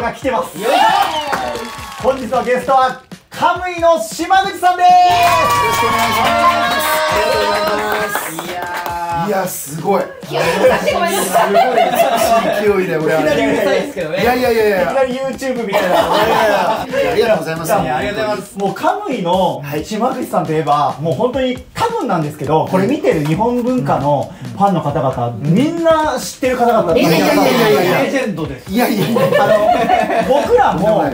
トが来てます。本日のゲストはカムイの島口さんです。よろしくお願いします。ありがとうございますいやいやすごい気をつけさせてごめんなさい勢いで俺は。いやいやいやいや。いきなり YouTube みたいな。ありがとうございます。ありがとうございます。もうカムイの島口さんといえば、もう本当に多分なんですけど、これ見てる日本文化のファンの方々、みんな知ってる方々。いやいやいやいやいやレジェンドです。いやいやあの僕らも。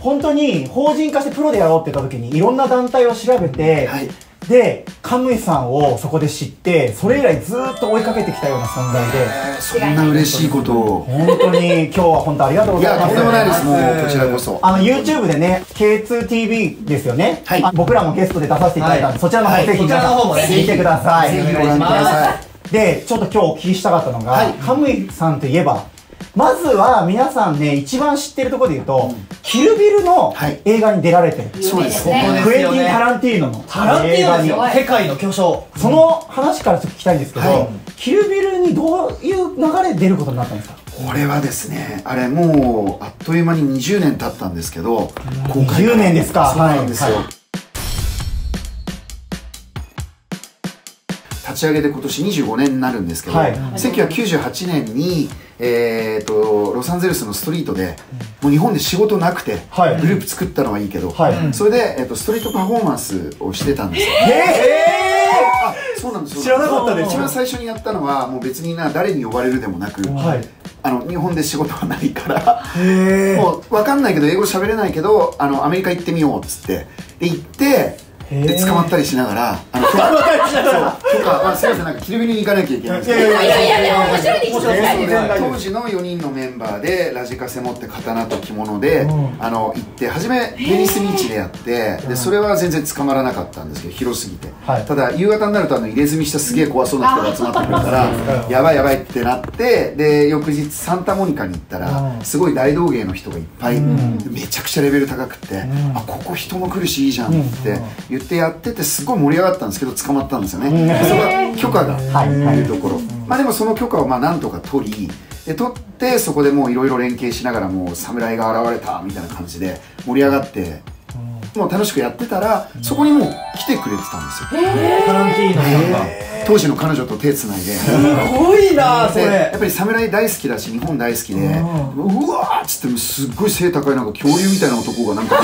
本当に法人化してプロでやろうって言った時にいろんな団体を調べて、はいでカムイさんをそこで知ってそれ以来ずっと追いかけてきたような存在で、そんな嬉しいことを。本当に今日は本当ありがとうございます。いやとんでもないですもうこちらこそ。あの YouTube でね K2TV ですよね、はい。あ僕らもゲストで出させていただいたんで、そちらの方ぜひ皆さん、こちらの方もね見てください。ぜひご覧ください。でちょっと今日お聞きしたかったのが、はい。カムイさんといえばまずは皆さんね一番知ってるところで言うと、キルビルのはい。映画に出られてる、そうです。ね。クエンティン・タランティーノのタランティーノですよ映画に。世界の巨匠。その話からちょっと聞きたいんですけど、はい。キルビルにどういう流れで出ることになったんですか？これはですねあれもうあっという間に20年経ったんですけど公開20年ですか。そうなんですよ、はい立ち上げて今年25年になるんですけど、はい。1998年に、えー、とロサンゼルスのストリートで、もう日本で仕事なくて、はい。グループ作ったのはいいけど、はい。それで、えー、とストリートパフォーマンスをしてたんですよ。えあそうなんですよ知らなかったです。一番最初にやったのはもう別にな誰に呼ばれるでもなく、はい。あの日本で仕事はないからもう分かんないけど英語喋れないけどあのアメリカ行ってみようっつって。で行ってで捕まったりしながらあの 許可そう許可あすいませんなんかキルビルに行かなきゃいけないんですけど。いやいやいや面白いです面白いです面白いはい。当時の4人のメンバーでラジカセ持って刀と着物で、うん。あの行って初めベニスビーチでやってでそれは全然捕まらなかったんですけど広すぎて、はい。ただ夕方になるとあの入れ墨したすげえ怖そうな人が集まってくるからやばいやばいってなってで翌日サンタモニカに行ったらうん。すごい大道芸の人がいっぱい、ん。めちゃくちゃレベル高くって、ん。あここ人も来るしいいじゃんって言ってやっててすごい盛り上がったんですけど捕まったんですよね、うん。それは許可がはい。はいいるところ、まあでもその許可をまあなんとか取りで取ってそこでもういろいろ連携しながらもう侍が現れたみたいな感じで盛り上がってもう楽しくやってたらそこにもう来てくれてたんですよ、タランティーノさんが。当時の彼女と手つないで。すごいなそでやれっぱり侍大好きだし日本大好きでうん。うわーっつってすっごい背高いなんか恐竜みたいな男がなんか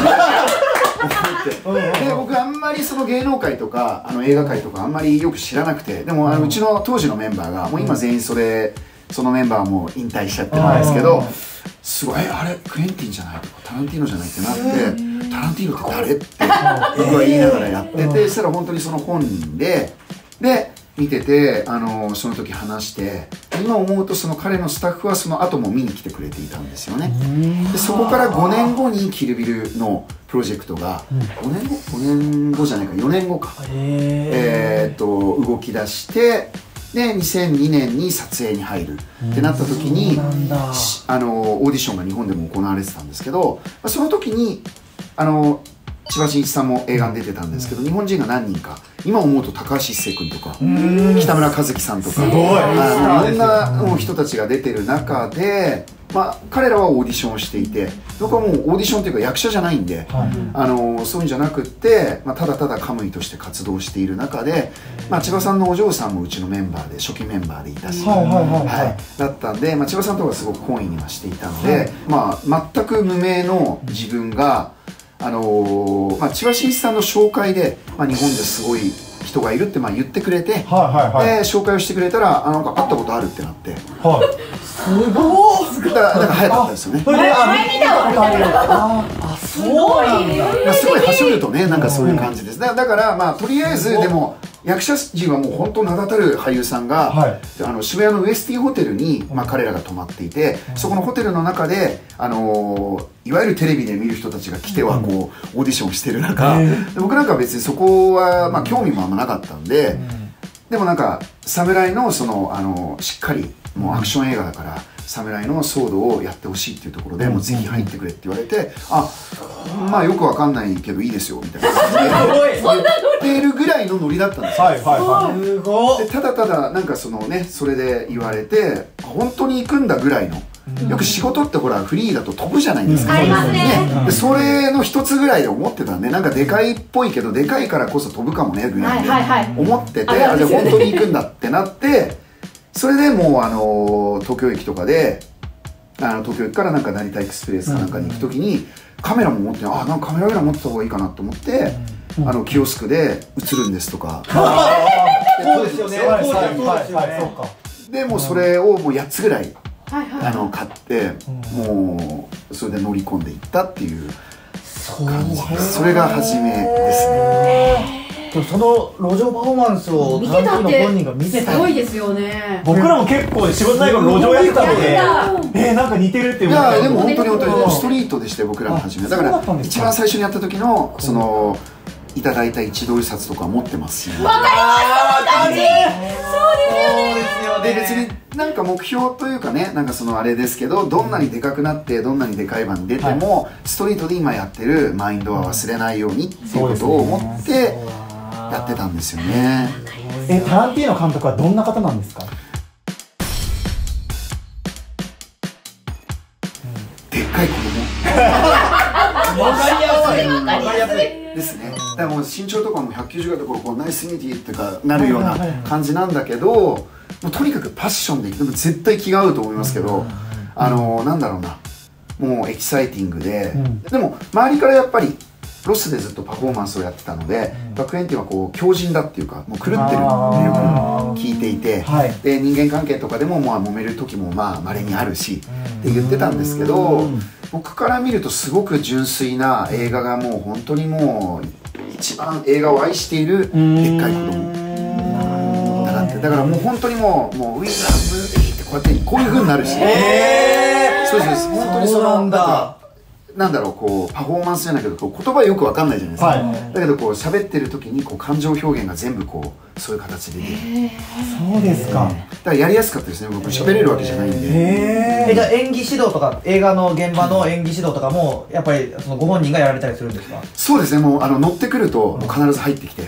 で僕あんまりその芸能界とかあの映画界とかあんまりよく知らなくてでもあのうちの当時のメンバーがもう今全員それそのメンバーはもう引退しちゃってるんですけどうん。すごいえあれクエンティンじゃないとかタランティーノじゃないってなってタランティーノって誰って僕は言いながらやっててそしたら本当にその本人でで見ててあのその時話して今思うとその彼のスタッフはその後も見に来てくれていたんですよね。でそこから5年後にキルビルのプロジェクトが5年後？5年後じゃないか。4年後か。えーっと動き出してで2002年に撮影に入るってなった時にあのオーディションが日本でも行われてたんですけどまあその時にあの千葉真一さんも映画に出てたんですけど日本人が何人か今思うと高橋一生君とか北村一樹さんとかすごい。ろんなもう人たちが出てる中で、まあ、彼らはオーディションをしていて僕はもうオーディションというか役者じゃないんで、はい。あのそういうんじゃなくって、まあ、ただただカムイとして活動している中で、まあ、千葉さんのお嬢さんもうちのメンバーで初期メンバーでいたし、はいはいはいだったんで、まあ、千葉さんとはすごく本意にはしていたので、まあ、全く無名の自分が、あのーまあ、千葉真一さんの紹介で、まあ、日本ですごい人がいるってまあ言ってくれて、はいはいはい。で紹介をしてくれたらあなんか会ったことあるってなって。はい。すごい。だからなんか早かったですよね。前見たわああそうなんだ。まあ、すごいはしょるとねなんかそういう感じです。だだからまあとりあえずでも役者陣はもう本当名だたる俳優さんが、はい。あの渋谷のウエスティホテルに、まあ、彼らが泊まっていて、そこのホテルの中で、あのーいわゆるテレビで見る人たちが来てはこう、オーディションしてる中、僕なんかは別にそこは、まあ、興味もあんまなかったんで、でもなんか侍のそのあのしっかりもうアクション映画だから侍のソードをやってほしいっていうところで、もうぜひ入ってくれって言われてあまあよくわかんないけどいいですよみたいな。言ってるぐらいのノリだったんですよ、はいはいはい。すごい。でただただなんかそのねそれで言われて本当に行くんだぐらいのよく仕事ってほらフリーだと飛ぶじゃないですか、ありますね。でそれの一つぐらいで思ってたんでなんかでかいっぽいけどでかいからこそ飛ぶかもねぐらいではいはいはい。思ってて、あじゃあ本当に行くんだってなってそれでもうあの東京駅とかであの東京駅からなんか成田エクスプレスかなんかに行く時にカメラも持ってあなんかカメラぐらい持ってた方がいいかなと思って、あのキオスクで映るんですとか。そうですよね。そうはいですよね。はいそうか。でもうそれをもう8つぐらいあの買ってもうそれで乗り込んでいったっていう。感じそれが初めですねでもその路上パフォーマンスを見てたってタランティーノ本人が見てたすごいですよね。僕らも結構仕事最後路上やってたので。やっえー、なんか似てるってい思った。やでも本当に本当うんにストリートでして僕らの初めあだからそうだったん。ですか一番最初にやった時のそのいただいた1ドル札とか持ってますしそうですよで別になんか目標というかねなんかそのあれですけどどんなにでかくなってどんなにでかい場に出ても、ストリートで今やってるマインドは忘れないようにっていうことを思ってやってたんですよね。えタランティーノ監督はどんな方なんですか？でっかい子供。わかりやすい。わかりやすい。ですね。だからもう身長とかも190ぐらいのところこうナイスミーティーっていうかなるような感じなんだけどもうとにかくパッションででも絶対気が合うと思いますけどあのなんだろうな。もうエキサイティングで、ん。でも周りからやっぱりロスでずっとパフォーマンスをやってたので、バックエンティはこう強靭だっていうかもう狂ってるってよく聞いていて、はい。で人間関係とかでもまあ揉める時もまあ稀にあるし、って言ってたんですけど、僕から見るとすごく純粋な映画がもう本当にもう一番映画を愛しているでっかい子供だなって。だからもう本当にもう「もうウィーラブってこうやってこういう風になるし、そうですそうです。本当にそのそうなんだ。かなんだろうこうパフォーマンスじゃないけどこう言葉よくわかんないじゃないですか、はい。だけどこう喋ってる時にこう感情表現が全部こうそういう形で出る。そうですか。だからやりやすかったですね僕喋れるわけじゃないんで。へえじゃあ演技指導とか映画の現場の演技指導とかもやっぱりそのご本人がやられたりするんですか？そうですねもうあの乗ってくると必ず入ってきて。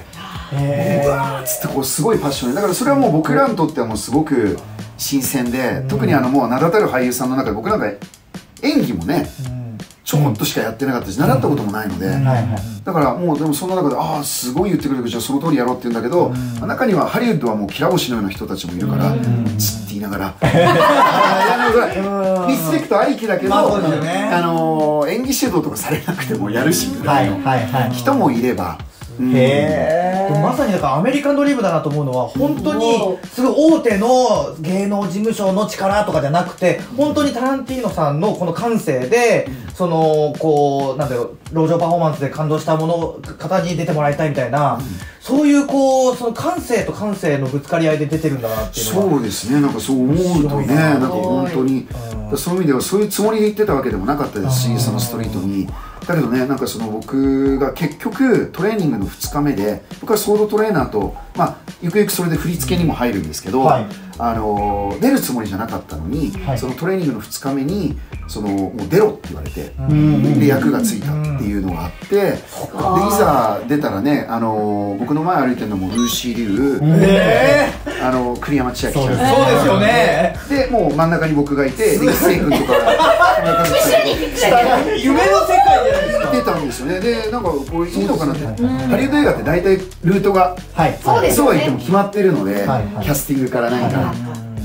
えうわーっつってこうすごいパッションで。だからそれはもう僕らにとってはもうすごく新鮮で特にあのもう名だたる俳優さんの中で僕なんか演技もねちょこっとしかやってなかったし習ったこともないので、だからもうでもその中でああすごい言ってくれるじゃあその通りやろうって言うんだけど、まあ中にはハリウッドはもうきら星のような人たちもいるから、チッって言いながら。リスペクトありきだけど、まあのー演技指導とかされなくてもやるしぐらはいいのはいはい。人もいれば、うんへでもまさにだからアメリカンドリームだなと思うのは本当にすごい大手の芸能事務所の力とかじゃなくて本当にタランティーノさんのこの感性でそのこうなんだろう路上パフォーマンスで感動したもの方に出てもらいたいみたいなそういうこうその感性と感性のぶつかり合いで出てるんだなっていうのはそうですね。なんかそう思うとねなんか本当に。うんそういう意味ではそういうつもりで言ってたわけでもなかったですしそのストリートに。だけどねなんかその僕が結局トレーニングの2日目で僕はソードトレーナーとまあゆくゆくそれで振り付けにも入るんですけど、はい。あのー出るつもりじゃなかったのに、はい。そのトレーニングの2日目にそのもう出ろって言われて、ん。で役がついたっていうのがあって、でいざ出たらね、あのー僕の前歩いてるのもルーシー・リュウ、え。あの栗山千明ちゃん。そうですーそうですよね。でもう真ん中に僕がいてで一星君とか。が夢の世界じゃないですか。出たんですよね。でなんかこれいいのかなって、ハリウッド映画って大体ルートが。はい。そうですそうは言っても決まってるので、はいはい。キャスティングから何から、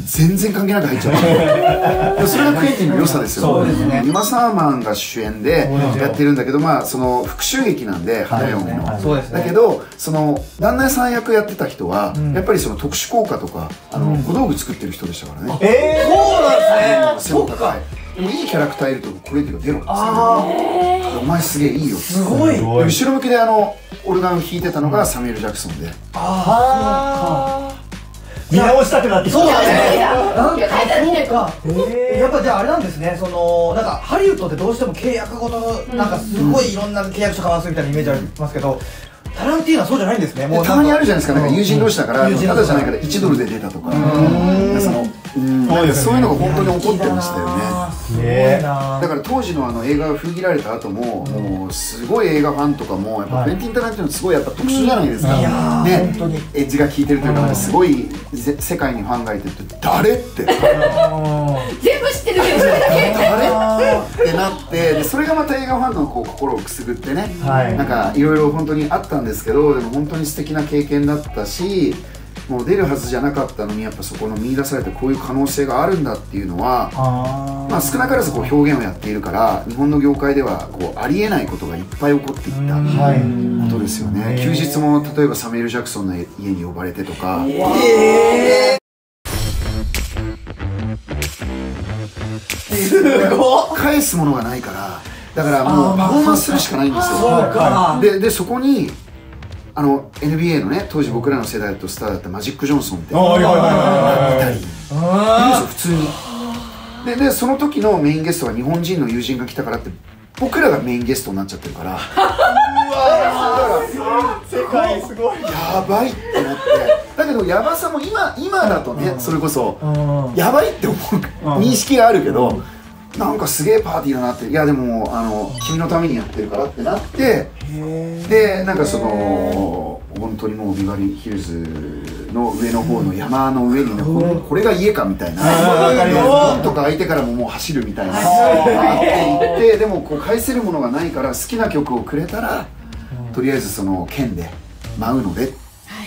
全然関係なく入っちゃう。それがクエンティンの良さですよそうですね。ユマ・サーマンが主演でやってるんだけどまあその復讐劇なんで花嫁の、はい。そうですね。だけどその旦那さん役やってた人は、やっぱりその特殊効果とかあの、小道具作ってる人でしたからね、えそうなんですね。背も高い。でもいいキャラクターいるとこれっていうか出ろっつってお前すげえいいよすごい。で後ろ向きであのオルガンを弾いてたのがサミュエル・ジャクソンで。あ見直したくなってきた。そうだ。ねなんか。そうか。やっぱじゃああれなんですね。そのなんかハリウッドってどうしても契約ごとのなんかすごいいろんな契約書交わすみたいなイメージありますけどタランティーノはそうじゃないんですね。もうたまにあるじゃないですか。なんか友人同士だから友人ただじゃないから1ドルで出たとかそのうん。そういうのが本当に起こってましたよね。すごいな。だから当時のあの映画が封切られた後も、もうすごい映画ファンとかもやっぱンティン・タランティーノすごいやっぱ特殊じゃないですか、いやーね本当に。エッジが効いてるというか、すごいぜ世界にファンがいてて誰って。全部知ってるけどそれだけ。誰ってなってでそれがまた映画ファンのこう心をくすぐってね、はい。なんかいろいろ本当にあったんですけどでも本当に素敵な経験だったしもう出るはずじゃなかったのにやっぱそこの見出されてこういう可能性があるんだっていうのはあまあ、少なからずこう表現をやっているから日本の業界ではこうありえないことがいっぱい起こっていったうん。こはい。とですよね、休日も例えばサミュエル・ジャクソンの家に呼ばれてとか、すごっ。返すものがないからだからもうパフォーマンスするしかないんですよ。か。ででそこにあの NBA のね当時僕らの世代とスターだったマジック・ジョンソンっていはいはいはいはい。たり。普通に。ででその時のメインゲストが日本人の友人が来たからって僕らがメインゲストになっちゃってるから。世界すごい。やばいってなって。だけどやばさも今今だとねそれこそうん。やばいって思う認識があるけどなんかすげえパーティーだなって。いやでもあの君のためにやってるからってなってでなんかその本当にもうビバリーヒルズの上の方の山の上にねここれが家かみたいな。わかります。なんとか相手からももう走るみたいなあってい。ってでもこう返せるものがないから好きな曲をくれたらとりあえずその剣で舞うのでって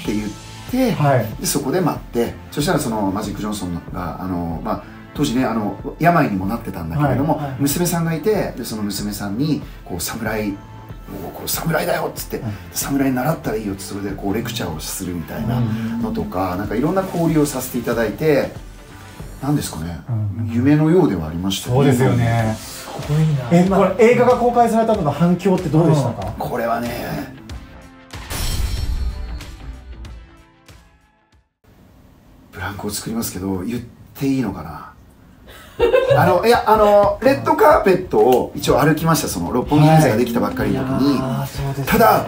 言って、はい。でそこで待ってそしたらそのマジック・ジョンソンがあの、まあ、当時ねあの病にもなってたんだけれども、はい。はい。娘さんがいてでその娘さんにこう侍もうこう侍だよっつって、侍に習ったらいいよってそれでこうレクチャーをするみたいなのとか、なんかいろんな交流をさせていただいてなんですかね、夢のようではありましたそうですよね。すごいな。えこれ映画が公開されたのの反響ってどうでしたか、これはねブランクを作りますけど言っていいのかな？あのいやあのレッドカーペットを一応歩きました。その六本木ヒルズができたばっかりの時に、あーそうですただ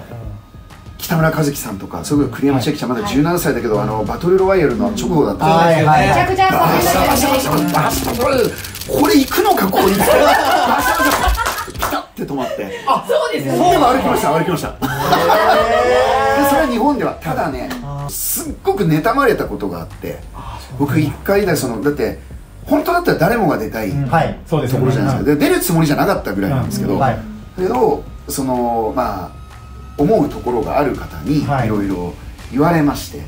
北村一樹さんとかそれこそ栗山千明ちゃんまだ17歳だけど、あのバトルロワイヤルの直後だった。んはいはい。めちゃくちゃバシャバシャバシャバシャバシャこれ行くのかここにバシャバシャピタって止まって。そうですよでねも歩きました歩きました。でそれは日本ではただねすっごく妬まれたことがあって。僕一回だそのだって本当だったら誰もが出たいとはいそうですよね。ころじゃないですか。で出るつもりじゃなかったぐらいなんですけど、はい。だけどそのまあ思うところがある方にはい。いろいろ言われまして、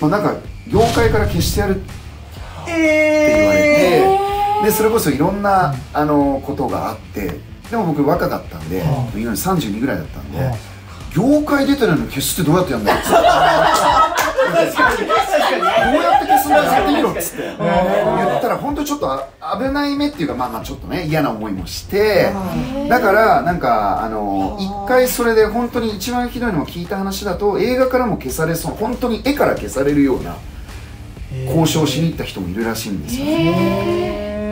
まあ、なんか業界から消してやるって言われて、でそれこそいろんなあのことがあってでも僕若かったんで、今32ぐらいだったんで、業界出てるのに消すってどうやってやるんだよって つって。言ったら本当ちょっとあ危ない目っていうかまあまあちょっとね嫌な思いもしてだからなんかあの一回それで本当に一番ひどいのを聞いた話だと映画からも消されそう本当に絵から消されるような交渉しに行った人もいるらしいんですよ。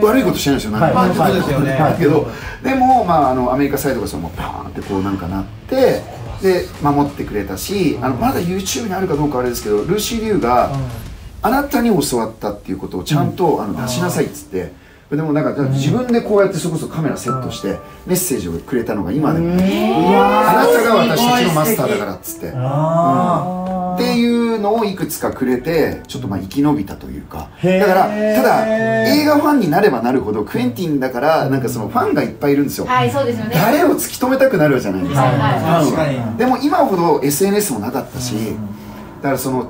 悪いことしてないですよ何もはい。そうですよね。だけどでも、まあ、あのアメリカサイドがそのパーンってこうなんかなってで守ってくれたしあのまだ YouTube にあるかどうかあれですけどルーシー・リュウがあなたに教わったっていうことをちゃんとあの出しなさいっつって。でもなんか自分でこうやってそれこそカメラセットしてメッセージをくれたのが今でもあなたが私たちのマスターだからっつって。あっていうのをいくつかくれてちょっとまあ生き延びたというか。だからただ映画ファンになればなるほどクエンティンだからなんかそのファンがいっぱいいるんですよ、はいそうですよね。誰を突き止めたくなるじゃないですか、はいはいでも今ほど SNS もなかったし、だからその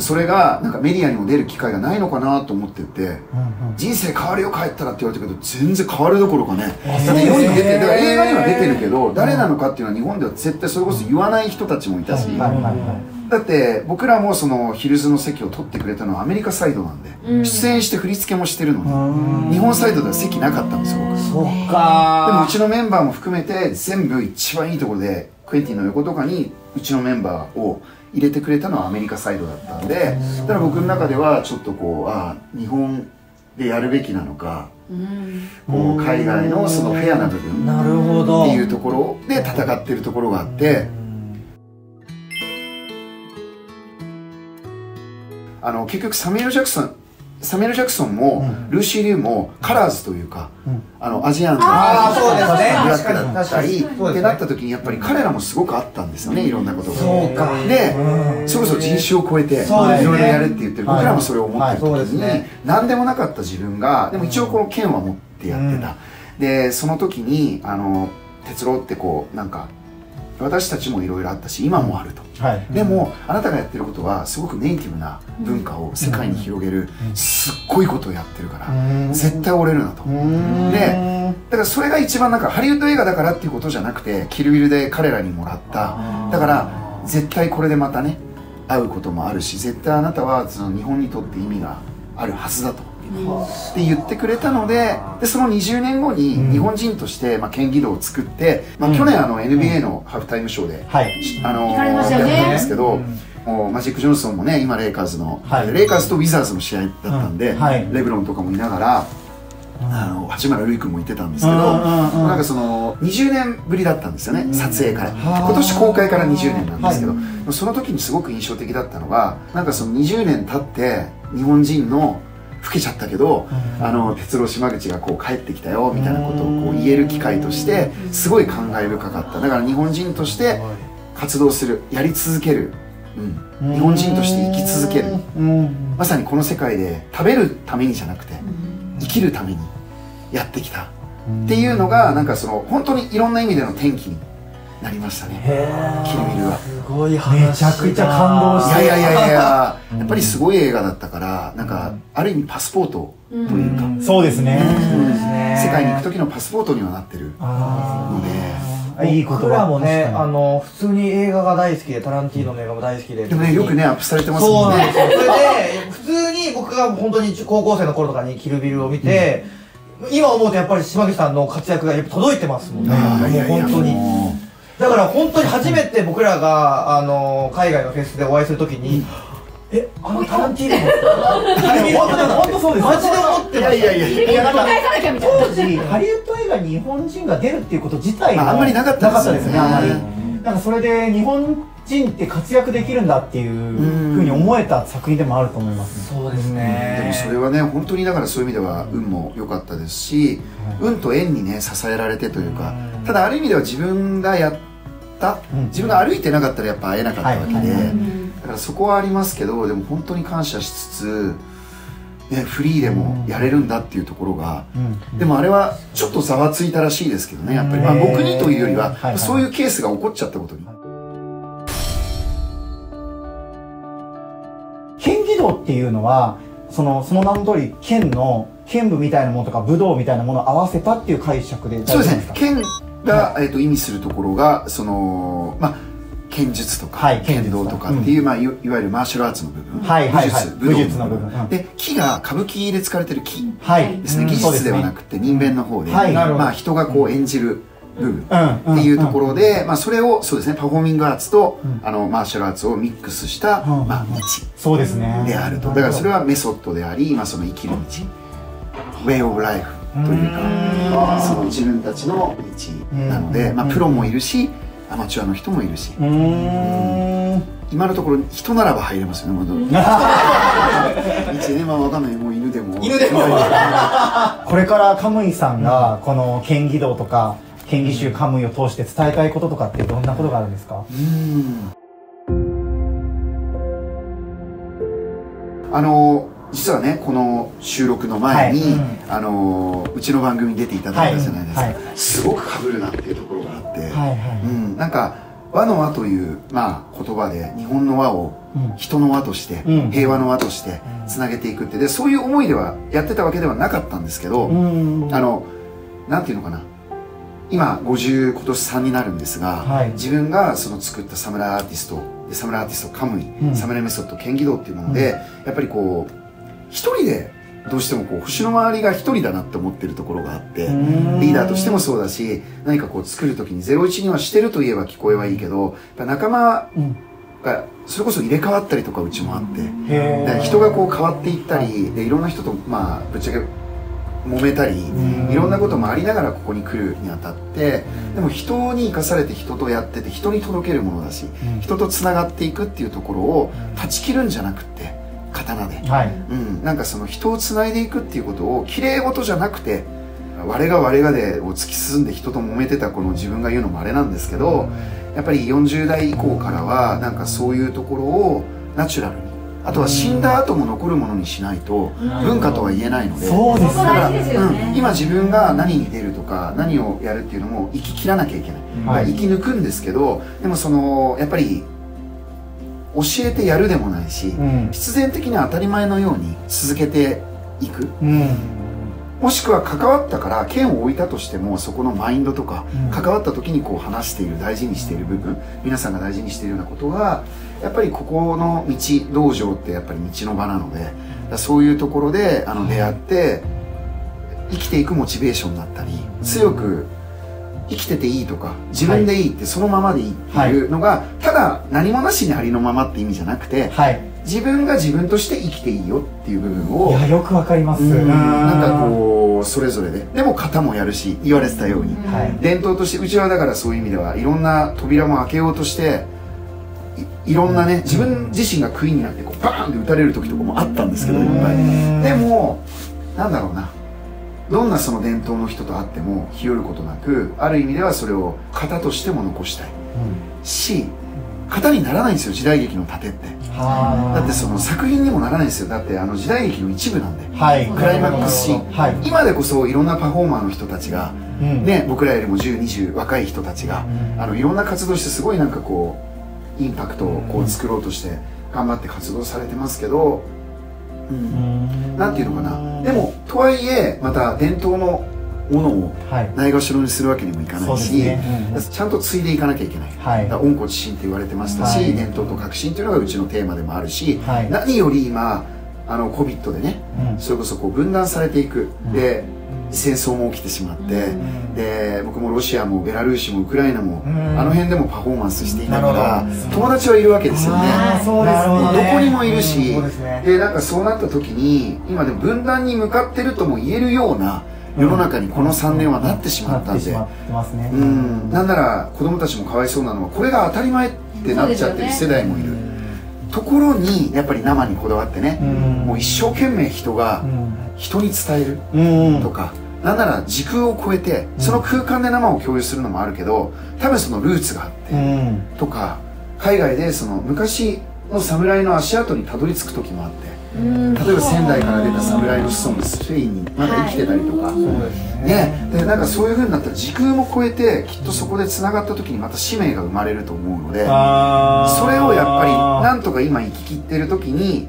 それがなんかメディアにも出る機会がないのかなと思ってて、人生変わるよ帰ったらって言われたけど全然変わるどころかねだって世に出てだから映画には出てるけど誰なのかっていうのは日本では絶対それこそ言わない人たちもいたし、だって僕らもそのヒルズの席を取ってくれたのはアメリカサイドなんで、うん。出演して振り付けもしてるのに日本サイドでは席なかったんですよ。僕そっでもうかちのメンバーも含めて全部一番いいところでクエンティンの横とかにうちのメンバーを入れてくれたのはアメリカサイドだったんでだから僕の中ではちょっとこうああ日本でやるべきなのかうん。こう海外のそのフェアな部分なるほど。っていうところで戦ってるところがあってあの結局サミュエル・ジャクソンサミュエル・ジャクソンも、ルーシー・リュウもカラーズというか、あのアジアンあーそうですね。ブラックだったりってなった時にやっぱり彼らもすごくあったんですよねいろんなことが。そうか。でそれこそ人種を超えていろいろやるって言ってるはい。僕らもそれを思ってる時にですね。何でもなかった自分がでも一応この剣は持ってやってた。でその時にあの哲郎ってこうなんか私たちもいろいろあったし今もあると。はい。でもあなたがやってることはすごくネイティブな文化を世界に広げるすっごいことをやってるから絶対折れるなと。でだからそれが一番なんかハリウッド映画だからっていうことじゃなくてキルビルで彼らにもらった。だから絶対これでまたね会うこともあるし絶対あなたはその日本にとって意味があるはずだとって言ってくれたのででその20年後に日本人として、まあ、剣技道を作って、まあ、去年あの NBA のハーフタイムショーで、はい。あの行かれましたよね。やったんですけど、もうマジック・ジョンソンもね今レイカーズの、はい。レイカーズとウィザーズの試合だったんで、うん。はい。レブロンとかもいながら、あの八村塁君もいてたんですけど、うんうんうん。なんかその20年ぶりだったんですよね、撮影から。今年公開から20年なんですけど、でもその時にすごく印象的だったのがなんかその20年経って日本人の老けちゃったけど、あの哲郎島口がこう帰ってきたよみたいなことをこう言える機会としてすごい感慨深かった。だから日本人として活動するやり続ける、うん、日本人として生き続ける。うん。まさにこの世界で食べるためにじゃなくて生きるためにやってきた。っていうのがなんかその本当にいろんな意味での転機になりましたね。キルビルは。すごい話めちゃくちゃ感動しいやいやいやいややっぱりすごい映画だったからなんかある意味パスポートというか、そうですね。世界に行く時のパスポートにはなってるあので。ー。いい僕らもねあの普通に映画が大好きでタランティーノの映画も大好きで。でもねよくねアップされてますそうもんね。なんですよ。それで、普通に僕が本当に高校生の頃とかにキルビルを見て、今思うとやっぱり島口さんの活躍がやっぱ届いてますもんね。いやいやもう本当に。もだから本当に初めて僕らが、あの、海外のフェスでお会いするときに、え、あのタランティーノ？の本当に本当そうですマジで思ってました。いやいやいやいやいや当時ハリウッド映画に日本人が出るっていうこと自体もまああんまりなかったですよねですねあんまりなんかそれで日本人って活躍できるんだっていううんふうに思えた作品でもあると思いますねそうですうね。でもそれはね本当にだからそういう意味では運も良かったですし運と縁にね支えられてというかただある意味では自分がやったうん。自分が歩いてなかったらやっぱ会えなかったわけで、だからそこはありますけどでも本当に感謝しつつ、ね、フリーでもやれるんだっていうところが、うん。でもあれはちょっとざわついたらしいですけどねやっぱり、うん。まあ、僕にというよりは、そういうケースが起こっちゃったことに、剣技道っていうのはそのその名の通り剣の剣舞みたいなものとか武道みたいなものを合わせたっていう解釈でそうですね。か剣が、えー、と意味するところがそのまあ剣術とか、はい剣道とかっていう、まあ、いいわゆるマーシャルアーツの部分、はいはいはい。武術の部分。うん。で木が歌舞伎で使われてる木。はい。ですね、技術ではなくて人弁の方で、まあ、人がこう演じる部分うん。っていうところで、まあ、それをそうですねパフォーミングアーツと、うん。あのマーシャルアーツをミックスした、うん。まあ、道そうですね。であると。だからそれはメソッドであり、まあ、その生きる道。Way of Life というかその自分たちの道なので、うん。まあ、プロもいるしアマチュアの人もいるし。今のところ人ならば入れますよねまだ。道ねまあわかんない。もう犬でも。犬でも。これからカムイさんがこの剣技道とか剣技集カムイを通して伝えたいこととかってどんなことがあるんですか？うん。あの実はねこの収録の前に、はいうん。あのうちの番組に出ていただいたじゃないですか、はいはすごく被るなっていうところがあって、はいはい。うん、なんか和の和という、まあ、言葉で日本の和をうん。人の和として、うん。平和の和としてつなげていくってでそういう思いではやってたわけではなかったんですけど、うん。あのなんていうのかな。今50今年3になるんですが、はい。自分がその作ったサムライアーティストでサムライアーティストカムイ、うん。サムライメソッド剣技道っていうもので、やっぱりこう一人でどうしてもこう星の周りが一人だなって思ってるところがあって、うん。リーダーとしてもそうだし何かこう作る時に01にはしてると言えば聞こえはいいけど仲間うん。がそれこそ入れ替わったりとかうちもあって、人がこう変わっていったりでいろんな人とまあぶっちゃけ揉めたりん。いろんなこともありながらここに来るにあたってでも人に生かされて人とやってて人に届けるものだしん。人とつながっていくっていうところを断ち切るんじゃなくって刀で、はい。うん、なんかその人をつないでいくっていうことを綺麗事じゃなくて我が我がでを突き進んで人と揉めてたこの自分が言うのもあれなんですけど、やっぱり40代以降からはなんかそういうところをナチュラルにあとは死んだ後も残るものにしないと文化とは言えないので、そうですそこ大事ですよね。うん、今自分が何に出るとか何をやるっていうのも生き切らなきゃいけない、はい。生き抜くんですけどでもそのやっぱり教えてやるでもないし、うん。必然的に当たり前のように続けていく。うん。もしくは関わったから剣を置いたとしてもそこのマインドとか、うん。関わった時にこう話している大事にしている部分皆さんが大事にしているようなことがやっぱりここの道道場ってやっぱり道の場なのでそういうところであの出会って生きていくモチベーションだったり強く生きてていいとか自分でいいってそのままでいいっていうのが、ただ何もなしにありのままって意味じゃなくてはい。自分が自分として生きていいよっていう部分をいやよくわかります。うんなんかうこうそれぞれで。でも型もやるし言われてたように、はい。伝統としてうちはだからそういう意味ではいろんな扉も開けようとしていいろんなね自分自身が杭になってこうバーンって打たれる時とかもあったんですけどいっぱい。うん。でもなんだろうなどんなその伝統の人と会っても日和ることなくある意味ではそれを型としても残したい。し型にならないんですよ時代劇の盾って。はだってその作品にもならないんですよ。だってあの時代劇の一部なんで。はい。クライマックスシーン。はい。今でこそいろんなパフォーマーの人たちが、うん。ね、僕らよりも1020若い人たちが、うん。あのいろんな活動してすごいなんかこうインパクトをこう作ろうとして頑張って活動されてますけど、うん。なんていうのかな。でもとはいえまた伝統のものをはい。ないがしろにするわけにもいかなそうですいし、ねうん。ちゃんと継いでいかなきゃいけない、はい。だから温故知新って言われてましたし、はい。伝統と革新っていうのがうちのテーマでもあるし、はい。何より今あの COVID でね、うん。それこそこう分断されていく、ん。で戦争も起きてしまって、ん。で僕もロシアもベラルーシもウクライナも、うん。あの辺でもパフォーマンスしていたから友達はいるわけですよね。そうですもうどねこにもいるし、でなんかそうなった時に今でも分断に向かってるとも言えるような世の中にこの3年はなってしまったんで、うん、なんなら子供たちもかわいそうなのはこれが当たり前ってなっちゃってる世代もいる、ところにやっぱり生にこだわってね、うん。もう一生懸命人がうん。人に伝えるうんとか、なんなら時空を超えてその空間で生を共有するのもあるけど多分そのルーツがあって、うん。とか海外でその昔の侍の足跡にたどり着く時もあってうん例えば仙台から出た侍の子孫がスペインにまだ生きてたりとか、そうですね。ね、でなんかそういう風になったら時空も超えてきっとそこでつながった時にまた使命が生まれると思うのでそれをやっぱりなんとか今生き切ってる時に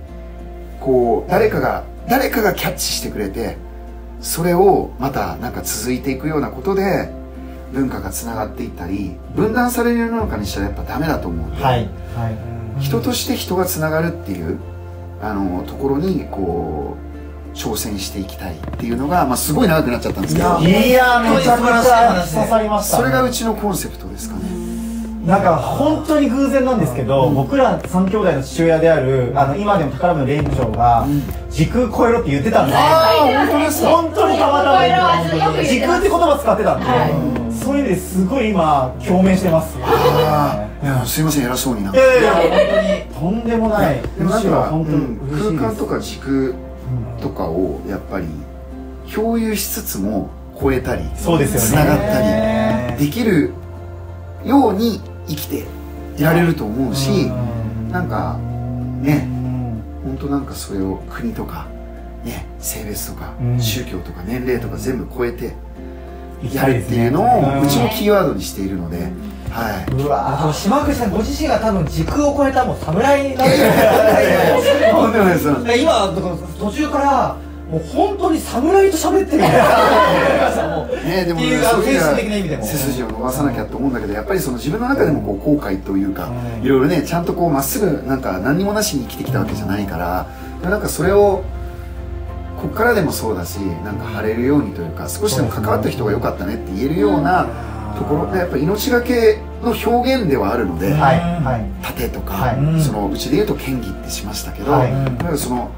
こう誰かが誰かがキャッチしてくれてそれをまたなんか続いていくようなことで文化がつながっていったり分断される世の中にしたらやっぱダメだと思うんで、はい。はい。人として人がつながるっていうあのところにこう挑戦していきたいっていうのが、まあ、すごい長くなっちゃったんですけど。いやめちゃくちゃ刺さりましたそれがうちのコンセプトですかね。なんか本当に偶然なんですけど、僕ら三兄弟の父親であるあの今でも宝部の連長が、時空超えろって言ってたんですよああ本当ですか。本当にたまたま時空ってます。時空って言葉使ってたんで、はそういう意味ですごい今共鳴してます。ああいやすいません偉そうにないやいやいや本当にとんでもない。でもなんか、うん空間とか時空とかをやっぱり共有しつつも超えたりそうですよね。つながったりできるように生きていられると思うし、なんかね本当なんかそれを国とか、ね、性別とか、うん。宗教とか年齢とか全部超えてやるっていうのをうちもキーワードにしているので、はうわあの島口さんご自身が多分時空を超えたもう侍なんです。よ今途中からもう本当に侍と喋ってる。みたいなね、でもっていうあの精神的な意味でも。背筋を伸ばさなきゃと思うんだけどやっぱりその自分の中でもこう後悔というか、うん。いろいろねちゃんとこうまっすぐなんか何にもなしに生きてきたわけじゃないからでもなんかそれをこっからでもそうだしなんか晴れるようにというか少しでも関わった人が良かったねって言えるようなところでやっぱ命がけの表現ではあるので、盾とか、はい。そのうちで言うと剣技ってしましたけど、はい。だからその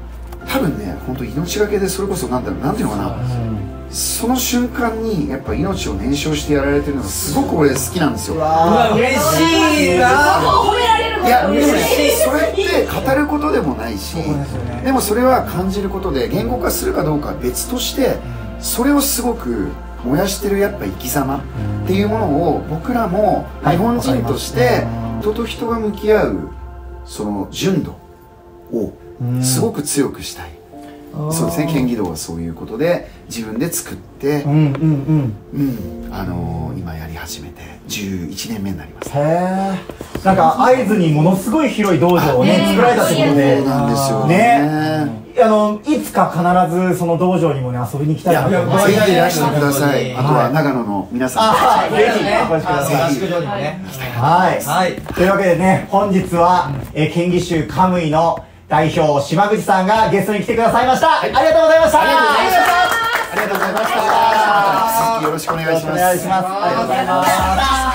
多分ね本当命がけでそれこそなんだろうなんていうのかな、その瞬間にやっぱ命を燃焼してやられてるのがすごく俺好きなんですよ。うわ嬉しいな。褒められるい。や嬉しい。それって語ることでもないしでもそれは感じることで言語化するかどうかは別としてそれをすごく燃やしてるやっぱ生き様っていうものを僕らも日本人として人と人が向き合うその純度をすごく強くしたいそうですね剣技道はそういうことで自分で作ってうんうんうん。うんあのー今やり始めて11年目になります。へえなんか会津にものすごい広い道場をねね作られたってことそうでなんですよね。ね。あのいつか必ずその道場にもね遊びに行きたいなと思います。ぜひいらしてください。はい。あとは長野の皆さん。あぜひねお越しください。はい、はい。というわけでね本日は、えー県議州カムイの代表島口さんがゲストに来てくださいました、ありがとうございました。ありがとうございましたありがとうございました。よろしくお願いします。お願いします。ありがとうございます